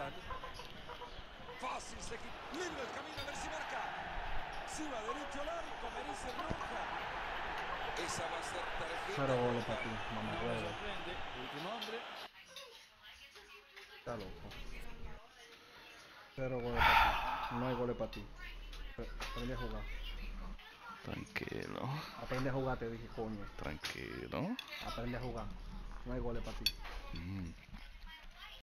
Holland. Fácil, se. Libre el camino, a ver si marca. Si va derecho al arco, merece roja. Esa va a ser tarjeta. Cero goles para ti, mamá No me huevo. Último hombre. Está loco. Cero goles para ti. No hay goles para ti. Aprende a jugar. Tranquilo, Aprende a jugar, te dije, coño. tranquilo. Aprende a jugar. No hay goles para ti. Mm,